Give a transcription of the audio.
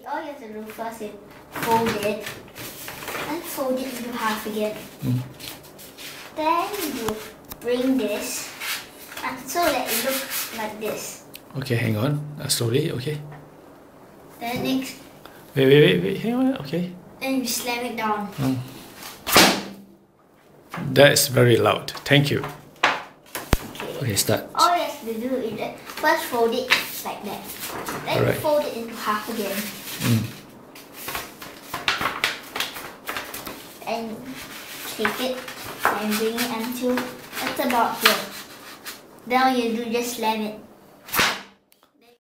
Okay, all you have to do first is fold it and fold it into half again. Mm. Then you bring this and so that it looks like this. Okay, hang on. Uh, slowly, okay. Then next, Wait, wait, wait, wait. Hang on, okay. then you slam it down. Mm. That's very loud. Thank you. Okay. Okay, start. All you have to do is first fold it like that. Then you Alright. fold it into half again. Mm. And take it and bring it until it's about here. Then all you do just slam it.